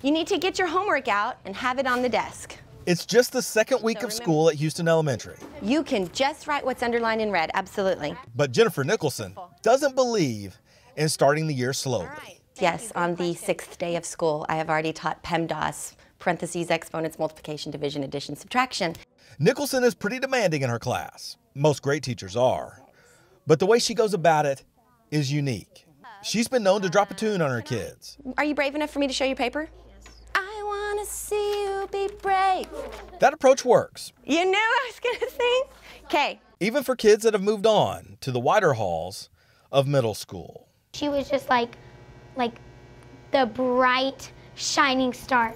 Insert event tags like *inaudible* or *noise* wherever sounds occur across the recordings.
You need to get your homework out and have it on the desk. It's just the second week of school at Houston Elementary. You can just write what's underlined in red, absolutely. But Jennifer Nicholson doesn't believe in starting the year slowly. Yes, on the sixth day of school, I have already taught PEMDAS, parentheses, exponents, multiplication, division, addition, subtraction. Nicholson is pretty demanding in her class. Most great teachers are. But the way she goes about it is unique. She's been known to drop a tune on her kids. Are you brave enough for me to show your paper? I want to see you be brave. That approach works, You knew I was going to sing? Okay. even for kids that have moved on to the wider halls of middle school. She was just like, like the bright, shining star.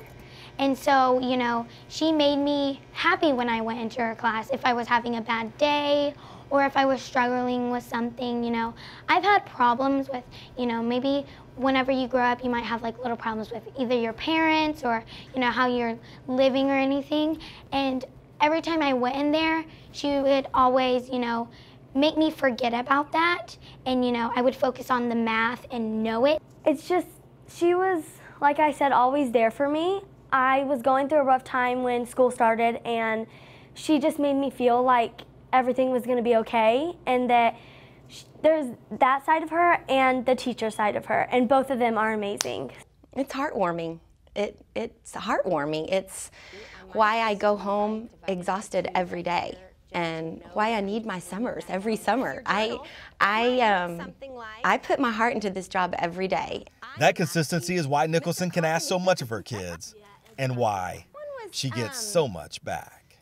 And so, you know, she made me happy when I went into her class. If I was having a bad day or if I was struggling with something, you know, I've had problems with, you know, maybe whenever you grow up, you might have like little problems with either your parents or, you know, how you're living or anything. And every time I went in there, she would always, you know, make me forget about that. And, you know, I would focus on the math and know it. It's just, she was, like I said, always there for me. I was going through a rough time when school started, and she just made me feel like everything was going to be okay and that sh- there's that side of her and the teacher side of her, and both of them are amazing. It's heartwarming. It, it's heartwarming. It's why I go home exhausted every day and why I need my summers every summer. I, I, um, I put my heart into this job every day. That consistency is why Nicholson can ask so much of her kids and why she gets so much back.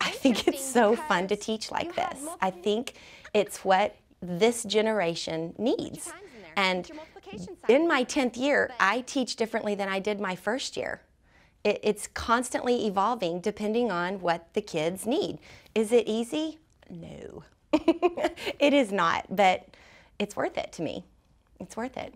I think it's so fun to teach like this. I think it's what this generation needs. And in my 10th year, I teach differently than I did my first year. It, it's constantly evolving depending on what the kids need. Is it easy? No. *laughs* it is not, but it's worth it to me. It's worth it.